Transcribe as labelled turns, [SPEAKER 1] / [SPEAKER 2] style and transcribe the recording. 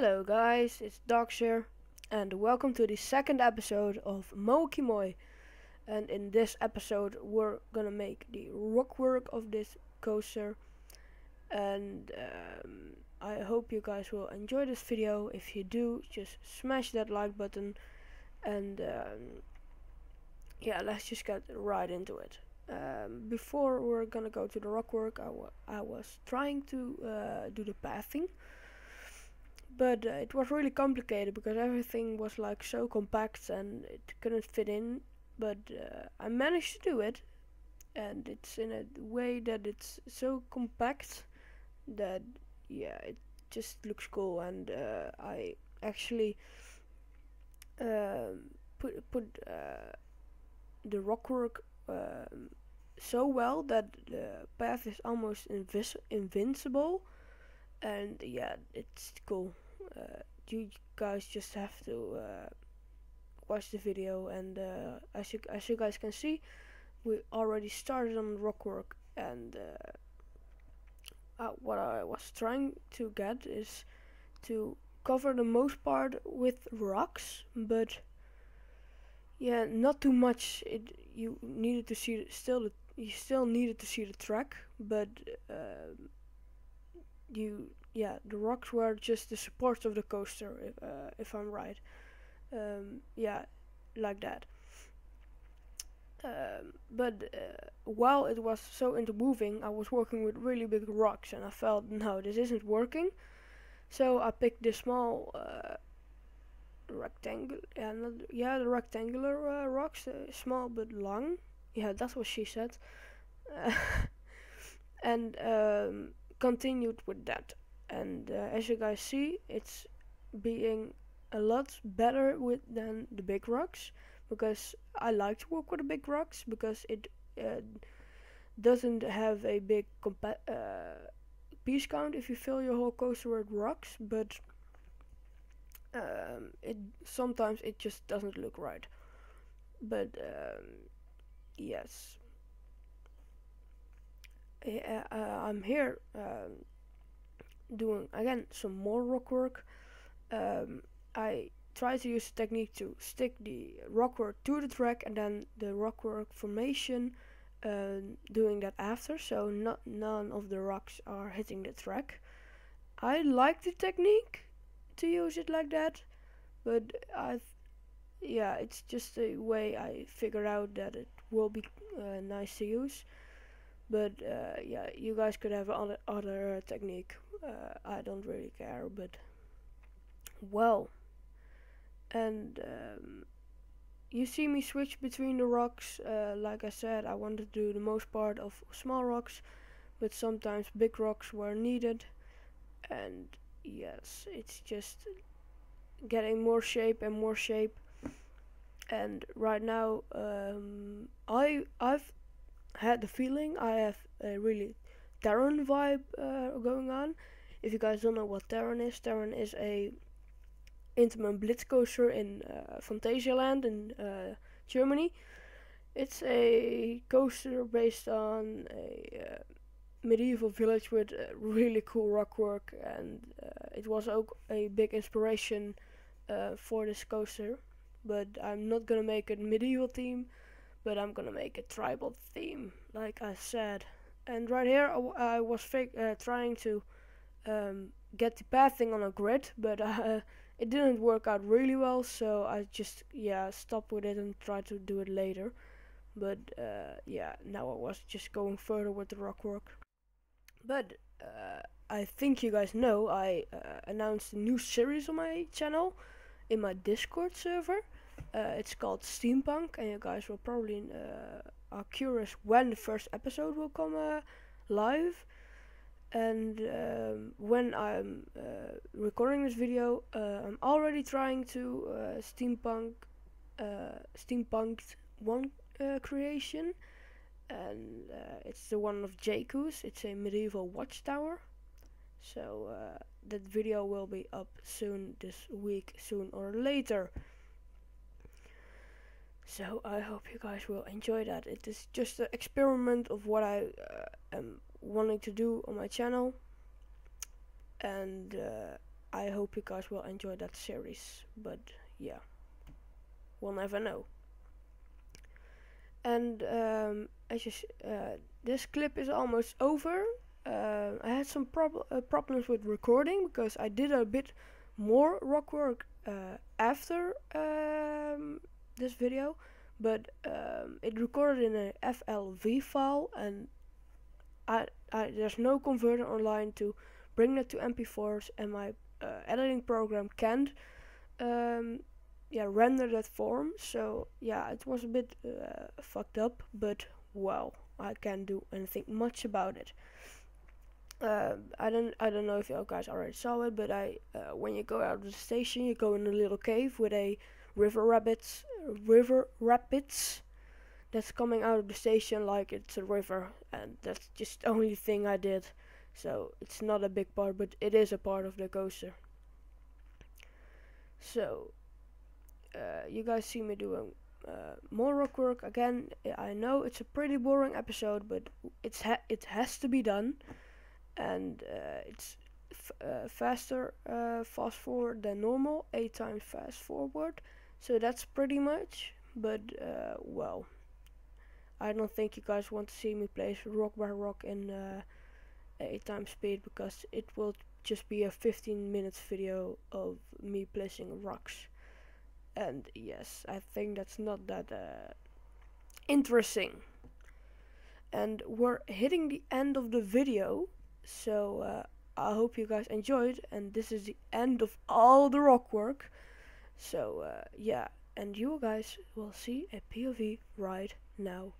[SPEAKER 1] Hello guys, it's Darkz here, and welcome to the second episode of Moaki Moi. And in this episode, we're gonna make the rock work of this coaster. And um, I hope you guys will enjoy this video. If you do, just smash that like button. And um, yeah, let's just get right into it. Um, before we're gonna go to the rock work, I, wa I was trying to uh, do the pathing but uh, it was really complicated because everything was like so compact and it couldn't fit in but uh, I managed to do it. And it's in a way that it's so compact that yeah it just looks cool. And uh, I actually um, put put uh, the rockwork um, so well that the path is almost invis invincible. And yeah it's cool uh, you guys just have to uh, watch the video and uh, as you as you guys can see we already started on rock work and uh, uh, what I was trying to get is to cover the most part with rocks but yeah not too much. It you needed to see still the, you still needed to see the track but um, you yeah, the rocks were just the supports of the coaster, if, uh, if I'm right. Um, yeah, like that. Um, but uh, while it was so into moving, I was working with really big rocks, and I felt no, this isn't working. So I picked the small uh, rectangle, yeah, yeah, the rectangular uh, rocks, uh, small but long. Yeah, that's what she said. and um, continued with that. And uh, as you guys see it's being a lot better with than the big rocks because I like to work with the big rocks because it uh, doesn't have a big uh, piece count if you fill your whole coaster with rocks but um, it sometimes it just doesn't look right. But um, yes I'm here um, doing again some more rock work. Um, I try to use the technique to stick the rock work to the track and then the rock work formation uh, doing that after so not none of the rocks are hitting the track. I like the technique to use it like that but I yeah it's just a way I figured out that it will be uh, nice to use but uh, yeah you guys could have other other technique uh, I don't really care but well and um, you see me switch between the rocks uh, like I said I wanted to do the most part of small rocks but sometimes big rocks were needed. And yes it's just getting more shape and more shape. And right now um, I I've had the feeling I have a really Taron vibe uh, going on. If you guys don't know what Taron is, Taron is a Intamin Blitz coaster in uh, Phantasialand in uh, Germany. It's a coaster based on a uh, medieval village with uh, really cool rock work, and uh, it was ook a big inspiration uh, for this coaster. But I'm not gonna make a medieval theme but I'm gonna make a tribal theme, like I said. And right here, I, was uh, trying to um, get the pathing on a grid, but uh, it didn't work out really well, so I just, yeah, stopped with it and tried to do it later. But, uh, yeah, now I was just going further with the rock work. But, uh, I think you guys know I uh, announced a new series on my channel in my Discord server. Uh, it's called Steampunk, and you guys will probably uh, are curious when the first episode will come uh, live. And um, when I'm uh, recording this video, uh, I'm already trying to uh, steampunk, steampunked one creation, and it's the one of Jaycoos. It's a medieval watchtower. So that video will be up soon this week, soon or later. So I hope you guys will enjoy that. It is just an experiment of what I uh, am wanting to do on my channel. And uh, I hope you guys will enjoy that series. But yeah, we'll never know. And um, as you uh, this clip is almost over. Uh, I had some prob uh, problems with recording because I did a bit more rock work uh, after um, this video, but um, it recorded in a FLV file, and I, I there's no converter online to bring that to MP4s, and my uh, editing program can't um, yeah render that form. So yeah, it was a bit uh, fucked up, but well, I can't do anything much about it. Uh, I don't I don't know if you guys already saw it, but I uh, when you go out of the station, you go in a little cave with a river rabbits river rapids that's coming out of the station like it's a river, and that's just the only thing I did. So it's not a big part, but it is a part of the coaster. So uh, you guys see me doing uh, more rock work again. I know it's a pretty boring episode, but it's ha it has to be done and uh, it's uh, faster uh, fast forward than normal, 8 times fast forward. So that's pretty much, but uh, well, I don't think you guys want to see me place rock by rock in uh, 8 times speed because it will just be a 15 minutes video of me placing rocks. And yes, I think that's not that uh, interesting. And we're hitting the end of the video so uh, I hope you guys enjoyed, and this is the end of all the rock work. So uh, yeah, and you guys will see a POV right now.